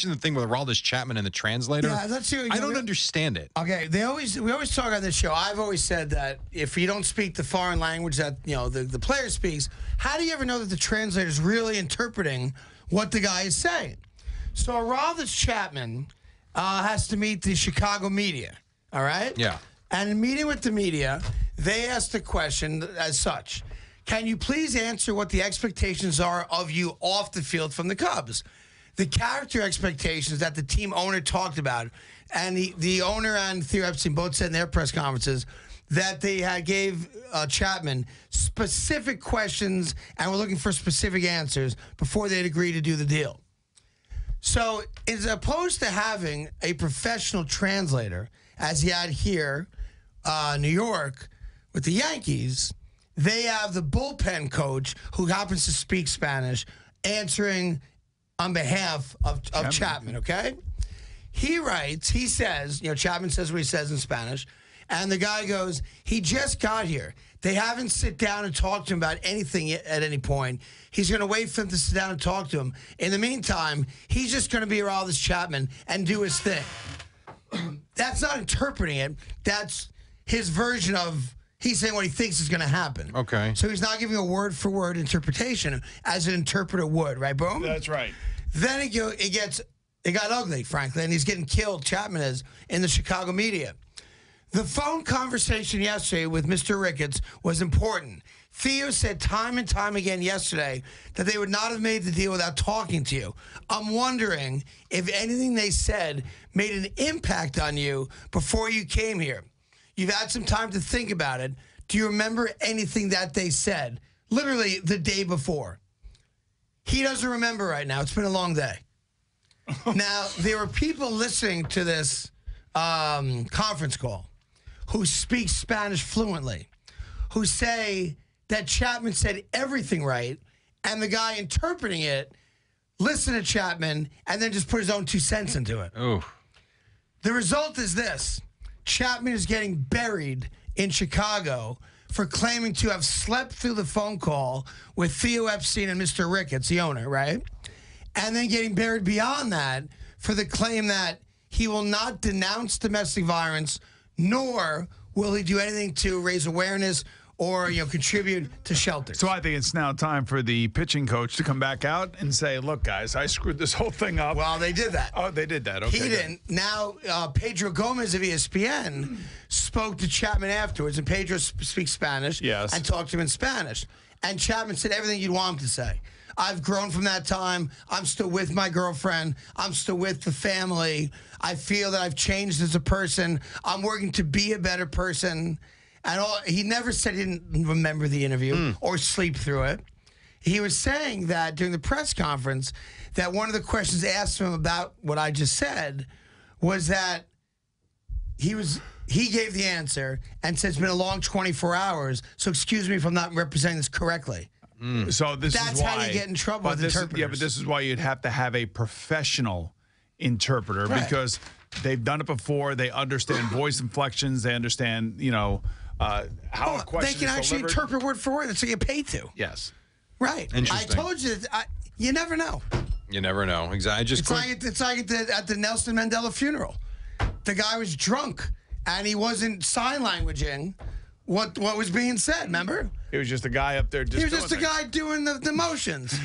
the thing with Aroldis Chapman and the translator. Yeah, let's. I don't understand it. Okay, they always we always talk on this show. I've always said that if you don't speak the foreign language that you know the, the player speaks, how do you ever know that the translator is really interpreting what the guy is saying? So Aroldis Chapman uh, has to meet the Chicago media. All right. Yeah. And in meeting with the media, they asked the question as such: Can you please answer what the expectations are of you off the field from the Cubs? The character expectations that the team owner talked about, and the, the owner and Theo Epstein both said in their press conferences that they had gave uh, Chapman specific questions and were looking for specific answers before they'd agree to do the deal. So, as opposed to having a professional translator, as he had here, uh, New York, with the Yankees, they have the bullpen coach who happens to speak Spanish answering on behalf of, of Chapman. Chapman, okay? He writes, he says, you know, Chapman says what he says in Spanish, and the guy goes, he just got here. They haven't sit down and talked to him about anything at any point. He's going to wait for them to sit down and talk to him. In the meantime, he's just going to be around this Chapman and do his thing. That's not interpreting it. That's his version of he's saying what he thinks is going to happen. Okay. So he's not giving a word for word interpretation as an interpreter would, right? Boom. That's right. Then it, it gets it got ugly, frankly, and he's getting killed. Chapman is in the Chicago media. The phone conversation yesterday with Mr. Ricketts was important. Theo said time and time again yesterday that they would not have made the deal without talking to you. I'm wondering if anything they said made an impact on you before you came here. You've had some time to think about it. Do you remember anything that they said? Literally the day before. He doesn't remember right now. It's been a long day. now, there are people listening to this um, conference call who speak Spanish fluently, who say that Chapman said everything right, and the guy interpreting it listened to Chapman and then just put his own two cents into it. Oh. The result is this Chapman is getting buried in Chicago for claiming to have slept through the phone call with Theo Epstein and Mr. Ricketts, the owner, right? And then getting buried beyond that for the claim that he will not denounce domestic violence, nor will he do anything to raise awareness or you know contribute to shelter. So I think it's now time for the pitching coach to come back out and say, "Look, guys, I screwed this whole thing up." Well, they did that. Oh, they did that. Okay, he didn't. Now uh, Pedro Gomez of ESPN spoke to Chapman afterwards, and Pedro speaks Spanish. Yes, and talked to him in Spanish. And Chapman said everything you'd want him to say. I've grown from that time. I'm still with my girlfriend. I'm still with the family. I feel that I've changed as a person. I'm working to be a better person. And all, he never said he didn't remember the interview mm. or sleep through it. He was saying that during the press conference that one of the questions asked him about what I just said was that he was he gave the answer and said it's been a long 24 hours. So excuse me if I'm not representing this correctly. Mm. So this That's is why, how you get in trouble with this, interpreters. Yeah, but this is why you'd have to have a professional interpreter right. because they've done it before. They understand voice inflections. They understand, you know, uh, how They can actually delivered. interpret word for word. That's what you pay to. Yes. Right. I told you. I, you never know. You never know. Exactly. I just it's like, it's like at the, at the Nelson Mandela funeral. The guy was drunk and he wasn't sign languaging what what was being said. Remember? He was just a guy up there. Just he was just a things. guy doing the, the motions.